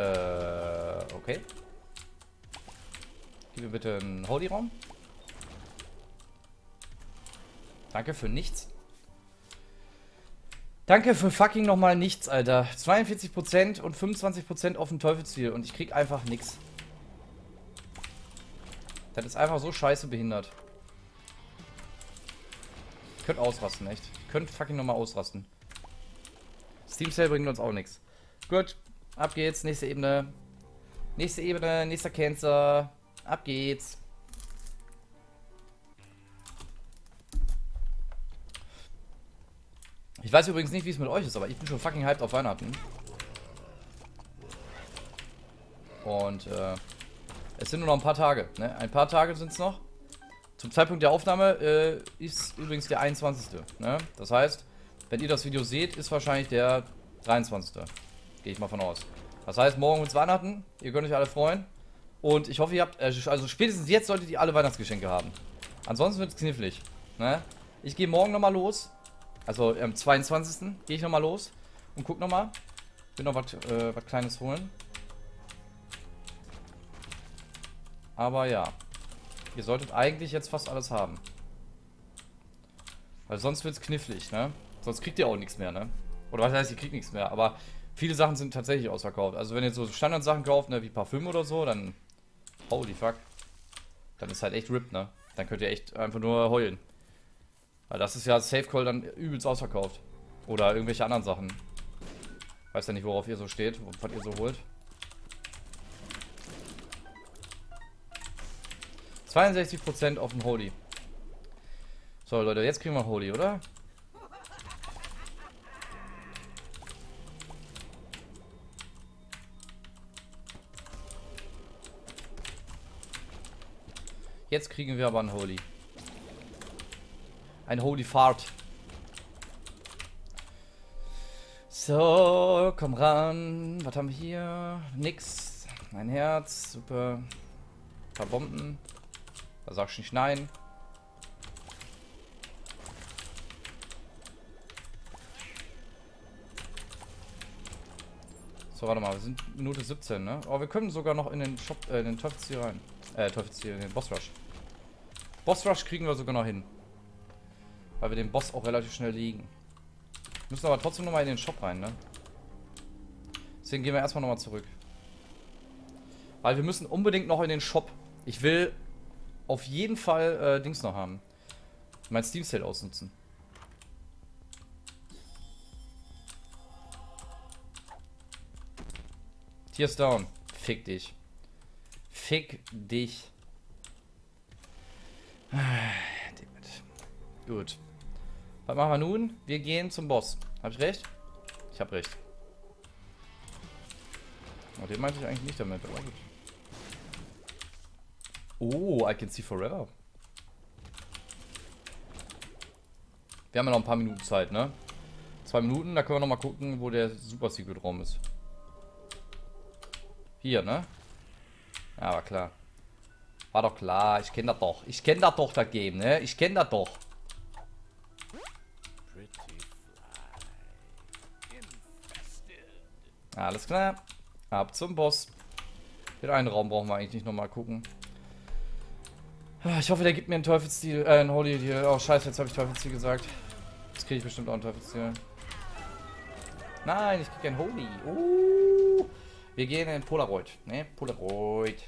Äh, okay. Gib mir bitte einen Holy-Raum. Danke für nichts. Danke für fucking nochmal nichts, Alter. 42% und 25% auf dem Teufelsziel und ich krieg einfach nichts. Das ist einfach so scheiße behindert. Ich könnt ausrasten, echt. Ich könnt fucking nochmal ausrasten. Steam Sale bringt uns auch nichts. Gut, ab geht's. Nächste Ebene. Nächste Ebene, nächster Cancer. Ab geht's. Ich weiß übrigens nicht, wie es mit euch ist, aber ich bin schon fucking hyped auf Weihnachten. Und äh, es sind nur noch ein paar Tage. Ne? Ein paar Tage sind es noch. Zum Zeitpunkt der Aufnahme äh, ist übrigens der 21. Ne? Das heißt, wenn ihr das Video seht, ist wahrscheinlich der 23. Gehe ich mal von aus. Das heißt, morgen ist Weihnachten. Ihr könnt euch alle freuen. Und ich hoffe, ihr habt, äh, also spätestens jetzt solltet ihr alle Weihnachtsgeschenke haben. Ansonsten wird es knifflig. Ne? Ich gehe morgen nochmal los. Also am 22. gehe ich nochmal los und guck nochmal. Will noch was äh, Kleines holen. Aber ja. Ihr solltet eigentlich jetzt fast alles haben. Weil sonst wird es knifflig, ne? Sonst kriegt ihr auch nichts mehr, ne? Oder was heißt, ihr kriegt nichts mehr. Aber viele Sachen sind tatsächlich ausverkauft. Also wenn ihr so Standardsachen kauft, ne, wie Parfüm oder so, dann... Holy fuck. Dann ist halt echt RIP, ne? Dann könnt ihr echt einfach nur heulen. Weil das ist ja Safe Call dann übelst ausverkauft. Oder irgendwelche anderen Sachen. Weiß ja nicht, worauf ihr so steht, was ihr so holt. 62% auf dem Holy. So, Leute, jetzt kriegen wir Holy, oder? Jetzt kriegen wir aber ein Holy. Ein Holy Fart. So, komm ran. Was haben wir hier? Nix. Ein Herz. Super. Ein paar Bomben. Da sagst du nicht nein. So, warte mal, wir sind Minute 17, ne? Oh, wir können sogar noch in den Shop, äh, in den Teufelsziel rein. Äh, Teufelsziel, in den Boss Rush. Boss Rush kriegen wir sogar noch hin. Weil wir den Boss auch relativ schnell liegen. Müssen aber trotzdem nochmal in den Shop rein, ne? Deswegen gehen wir erstmal nochmal zurück. Weil wir müssen unbedingt noch in den Shop. Ich will auf jeden Fall äh, Dings noch haben. Mein Steam Sale ausnutzen. Tears down. Fick dich. Fick dich. Gut. Was machen wir nun? Wir gehen zum Boss. Hab ich recht? Ich hab recht. Oh, den meinte ich eigentlich nicht damit, aber gut. Oh, I can see forever. Wir haben ja noch ein paar Minuten Zeit, ne? Zwei Minuten, da können wir noch mal gucken, wo der Super Secret Raum ist. Hier, ne? Ja, war klar. War doch klar, ich kenne das doch. Ich kenne das doch, das Game, ne? Ich kenne das doch. Alles klar. Ab zum Boss. Den einen Raum brauchen wir eigentlich nicht nochmal gucken. Ich hoffe, der gibt mir einen Teufelsziel, äh, einen Holy Deal. Oh, scheiße, jetzt habe ich Teufelsziel gesagt. Jetzt kriege ich bestimmt auch einen Teufelsziel. Nein, ich kriege keinen Holy. Uh, wir gehen in Polaroid. Ne, Polaroid.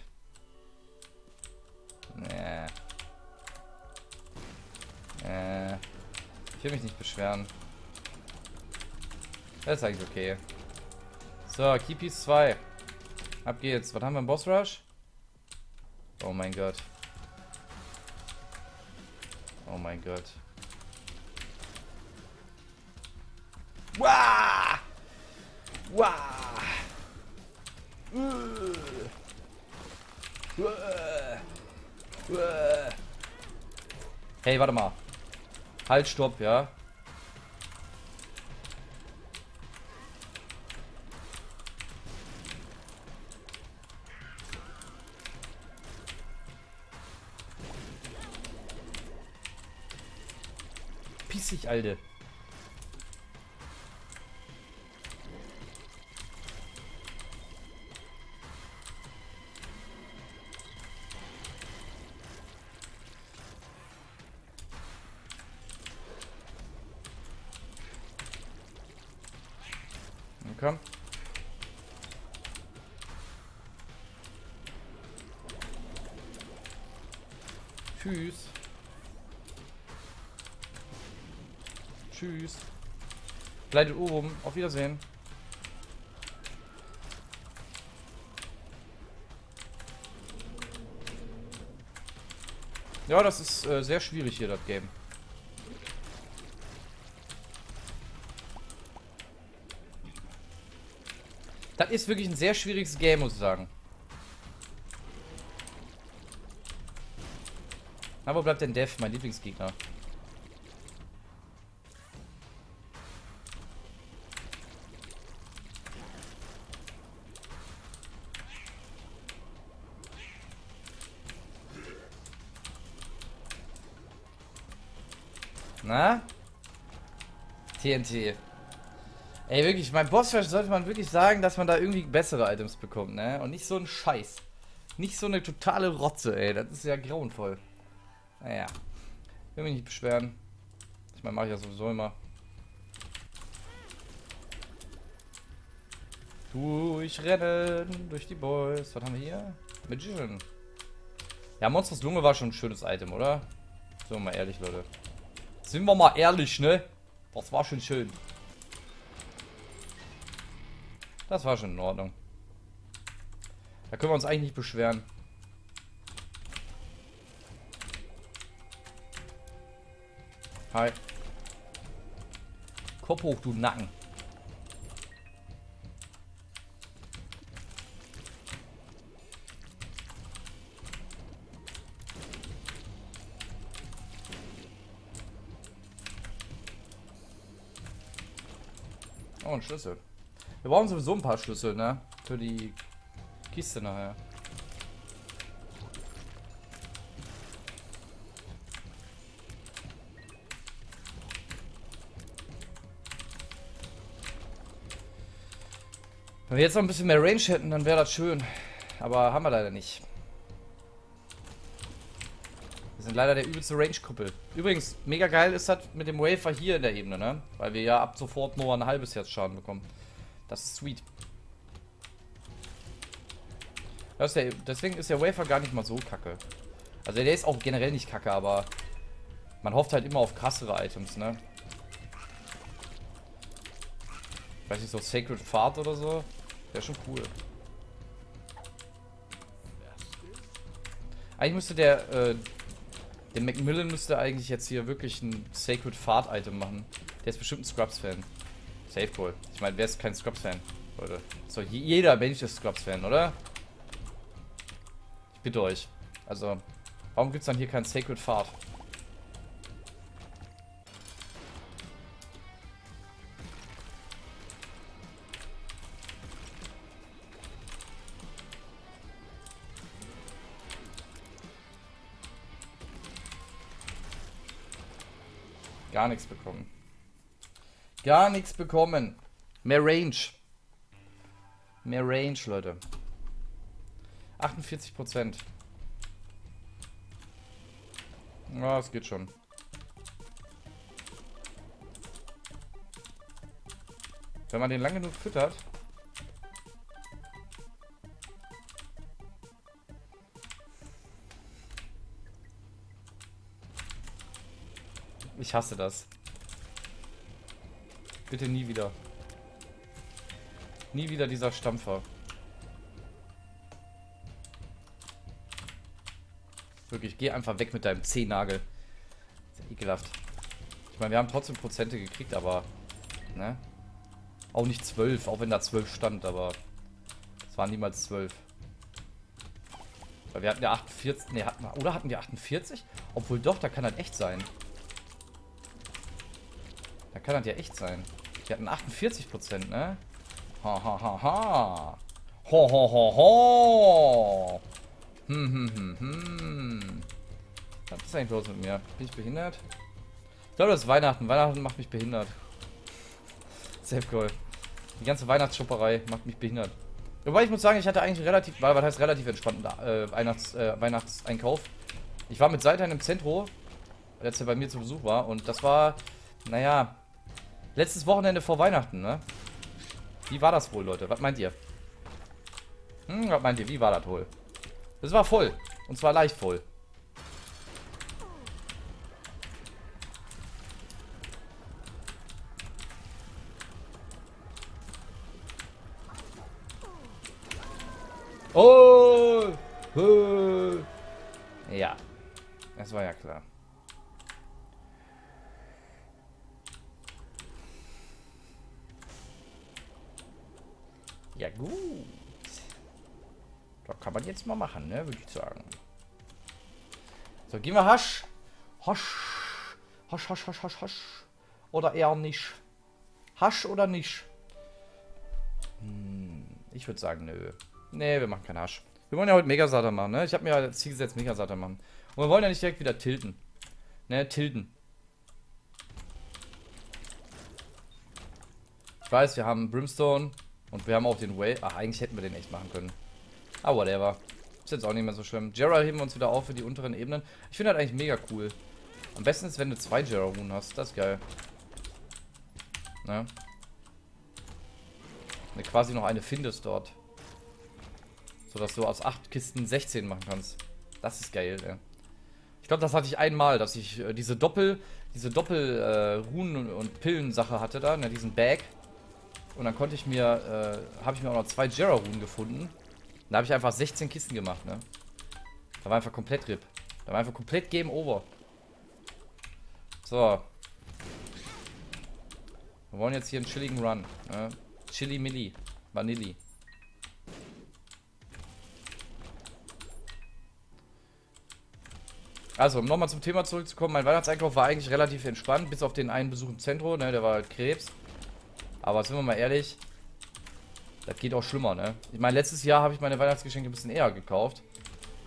Nee. Äh. Ich will mich nicht beschweren. Das ist eigentlich okay. So, Keypiece 2. Ab geht's. Was haben wir im Boss Rush? Oh mein Gott. Oh mein Gott. Wah! Wah! Hey, warte mal. Halt, stopp, ja. Piss Alter. Komm. Tschüss. Tschüss. Bleibt oben. Auf Wiedersehen. Ja, das ist äh, sehr schwierig hier, das Game. Das ist wirklich ein sehr schwieriges Game, muss ich sagen. Na, wo bleibt denn Dev, mein Lieblingsgegner? Na? TNT. Ey, wirklich, beim Bossrush sollte man wirklich sagen, dass man da irgendwie bessere Items bekommt, ne? Und nicht so ein Scheiß. Nicht so eine totale Rotze, ey. Das ist ja grauenvoll. Naja. Will mich nicht beschweren. Ich meine, mache ich ja sowieso immer. Durchrennen, durch die Boys. Was haben wir hier? Magician. Ja, Monsters Lunge war schon ein schönes Item, oder? Sind wir mal ehrlich, Leute. Sind wir mal ehrlich, ne? Das war schon schön. Das war schon in Ordnung. Da können wir uns eigentlich nicht beschweren. Hi. Kopf hoch, du Nacken. Oh, ein Schlüssel. Wir brauchen sowieso ein paar Schlüssel, ne? Für die Kiste nachher. Wenn wir jetzt noch ein bisschen mehr Range hätten, dann wäre das schön. Aber haben wir leider nicht. Wir sind leider der übelste Range-Kuppel. Übrigens, mega geil ist das mit dem Wafer hier in der Ebene, ne? Weil wir ja ab sofort nur ein halbes Herz Schaden bekommen. Das ist sweet. Ist der, deswegen ist der Wafer gar nicht mal so kacke. Also der ist auch generell nicht kacke, aber man hofft halt immer auf krassere Items, ne? Weiß nicht, so Sacred Fart oder so. Wäre schon cool. Eigentlich müsste der, äh, der Macmillan müsste eigentlich jetzt hier wirklich ein Sacred Fart Item machen. Der ist bestimmt ein Scrubs-Fan. Safe Call. Ich meine, wer ist kein Scrubs-Fan? Leute. So, jeder Mensch ist Scrubs-Fan, oder? Ich bitte euch. Also, warum gibt es dann hier kein Sacred Fart? Gar nichts bekommen. Gar nichts bekommen. Mehr Range. Mehr Range, Leute. 48 Prozent. Ja, es geht schon. Wenn man den lange genug füttert. Ich hasse das. Bitte nie wieder. Nie wieder dieser Stampfer. Wirklich, geh einfach weg mit deinem Zehennagel. Ist ja ekelhaft. Ich meine, wir haben trotzdem Prozente gekriegt, aber... Ne? Auch nicht 12, auch wenn da 12 stand, aber... Es waren niemals 12. Weil wir hatten ja 48... Ne, hatten wir, oder hatten wir 48? Obwohl doch, da kann das echt sein. Da kann das ja echt sein. Wir hatten 48 Prozent, ne? Ha ha ha ha. Ho ho ho ho. Hm hm hm hm. Was ist eigentlich los mit mir? Bin ich behindert? Ich glaube, das ist Weihnachten. Weihnachten macht mich behindert. Safe Goal. Die ganze Weihnachtsschupperei macht mich behindert. Wobei ich muss sagen, ich hatte eigentlich relativ, was heißt relativ entspannten äh, Weihnachts, äh, Weihnachtseinkauf. Ich war mit Seitan im Zentrum, als er bei mir zu Besuch war, und das war, naja, Letztes Wochenende vor Weihnachten, ne? Wie war das wohl, Leute? Was meint ihr? Hm, was meint ihr? Wie war das wohl? Es war voll. Und zwar leicht voll. Oh! Ja. Das war ja klar. Ja gut. Da kann man jetzt mal machen, ne? Würde ich sagen. So, gehen wir Hasch. Hasch. Hasch, Hasch, Hasch, Hasch, Hasch. Oder eher nicht. Hasch oder nicht? Hm, ich würde sagen, nö. Nee, wir machen keinen Hasch. Wir wollen ja heute Megasata machen, ne? Ich habe mir als Ziel gesetzt, Megasata machen. Und wir wollen ja nicht direkt wieder tilten. Ne, tilten. Ich weiß, wir haben Brimstone und wir haben auch den Way. Ach, eigentlich hätten wir den echt machen können. Ah, whatever. Ist jetzt auch nicht mehr so schlimm. Jera heben wir uns wieder auf für die unteren Ebenen. Ich finde das eigentlich mega cool. Am besten ist, wenn du zwei Jera Runen hast. Das ist geil. Ne? Wenn du quasi noch eine findest dort. Sodass du aus 8 Kisten 16 machen kannst. Das ist geil, ey. Ich glaube, das hatte ich einmal, dass ich äh, diese Doppel, diese Doppel äh, Runen und Pillen-Sache hatte da, ne, diesen Bag. Und dann konnte ich mir, äh, habe ich mir auch noch zwei Jera-Runen gefunden. Da habe ich einfach 16 Kisten gemacht, ne. Da war einfach komplett RIP. Da war einfach komplett Game Over. So. Wir wollen jetzt hier einen chilligen Run. Ne? Chili Milli. Vanilli. Also, um nochmal zum Thema zurückzukommen, mein Weihnachtseinkauf war eigentlich relativ entspannt, bis auf den einen Besuch im Zentrum, ne, der war halt Krebs. Aber sind wir mal ehrlich, das geht auch schlimmer, ne? Ich meine, letztes Jahr habe ich meine Weihnachtsgeschenke ein bisschen eher gekauft.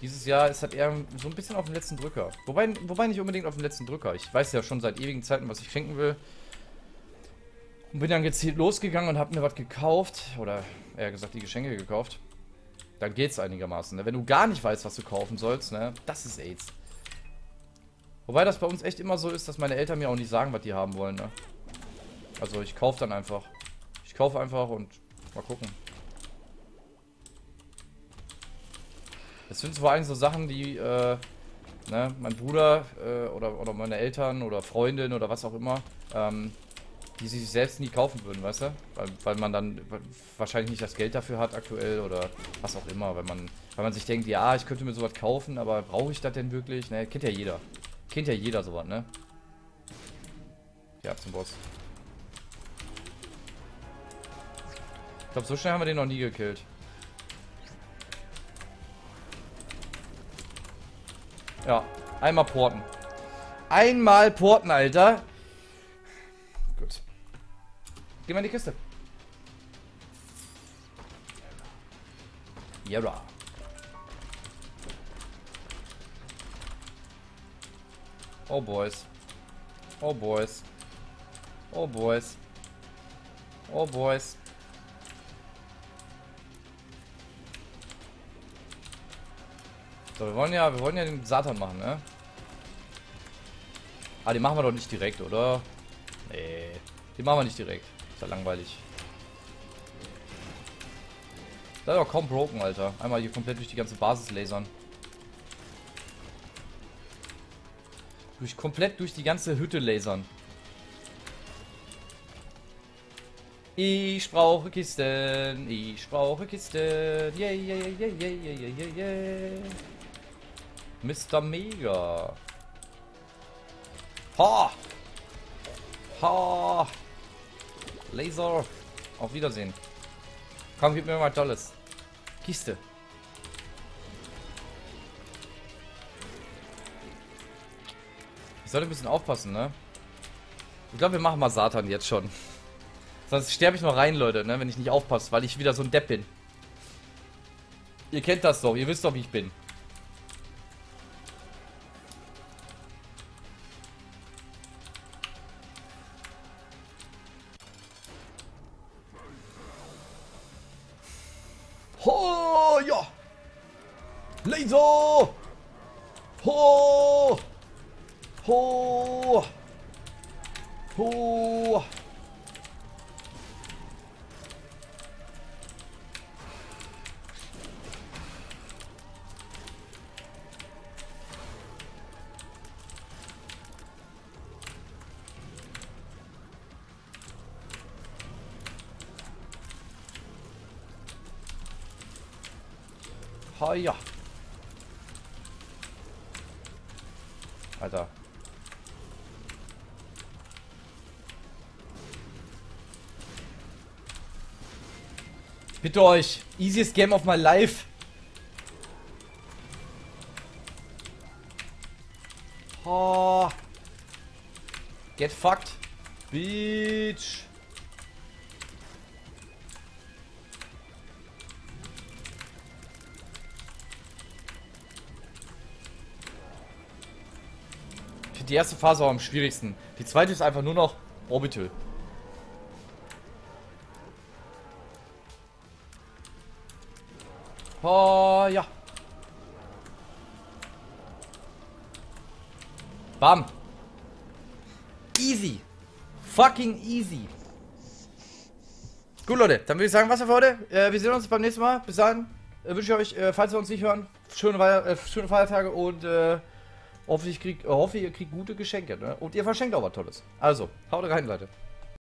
Dieses Jahr ist das eher so ein bisschen auf dem letzten Drücker. Wobei, wobei nicht unbedingt auf dem letzten Drücker. Ich weiß ja schon seit ewigen Zeiten, was ich schenken will. Und bin dann gezielt losgegangen und habe mir was gekauft. Oder eher gesagt, die Geschenke gekauft. Dann geht's einigermaßen. Ne? Wenn du gar nicht weißt, was du kaufen sollst, ne? Das ist AIDS. Wobei das bei uns echt immer so ist, dass meine Eltern mir auch nicht sagen, was die haben wollen, ne? Also ich kaufe dann einfach. Ich kaufe einfach und mal gucken. Es sind vor allem so Sachen, die, äh, ne, mein Bruder äh, oder, oder meine Eltern oder Freundin oder was auch immer, ähm, die sich selbst nie kaufen würden, weißt du? Weil, weil man dann wahrscheinlich nicht das Geld dafür hat aktuell oder was auch immer, weil man, weil man sich denkt, ja, ich könnte mir sowas kaufen, aber brauche ich das denn wirklich? Ne, kennt ja jeder. Kennt ja jeder sowas, ne? Ja, zum Boss. Glaube, so schnell haben wir den noch nie gekillt. Ja, einmal porten. Einmal porten, Alter. Gut. Geh mal in die Kiste. Yara. Oh, boys. Oh, boys. Oh, boys. Oh, boys. So, wir wollen ja, wir wollen ja den Satan machen, ne? Ah, den machen wir doch nicht direkt, oder? Nee, den machen wir nicht direkt. Ist ja langweilig. Da ist doch kaum broken, Alter. Einmal hier komplett durch die ganze Basis lasern. Durch komplett durch die ganze Hütte lasern. Ich brauche Kisten, ich brauche Kisten. Yeah, yeah, yeah, yeah, yeah, yeah, yeah. Mr. Mega. Ha! Ha! Laser. Auf Wiedersehen. Komm, gib mir mal Tolles. Kiste. Ich sollte ein bisschen aufpassen, ne? Ich glaube, wir machen mal Satan jetzt schon. Sonst sterbe ich noch rein, Leute, ne? Wenn ich nicht aufpasse, weil ich wieder so ein Depp bin. Ihr kennt das doch, ihr wisst doch, wie ich bin. ほう。ほう。はいや bitte euch. Easiest Game of my life. Oh. Get fucked. Finde die erste Phase auch am schwierigsten. Die zweite ist einfach nur noch Orbital. Oh, ja. Bam. Easy. Fucking easy. Gut, Leute. Dann würde ich sagen, was für heute. Äh, wir sehen uns beim nächsten Mal. Bis dann. Äh, wünsche ich euch, äh, falls wir uns nicht hören, schöne, Weiher äh, schöne Feiertage und äh, hoffe, ich krieg, äh, hoffe, ihr kriegt gute Geschenke. Ne? Und ihr verschenkt auch was Tolles. Also, haut rein, Leute.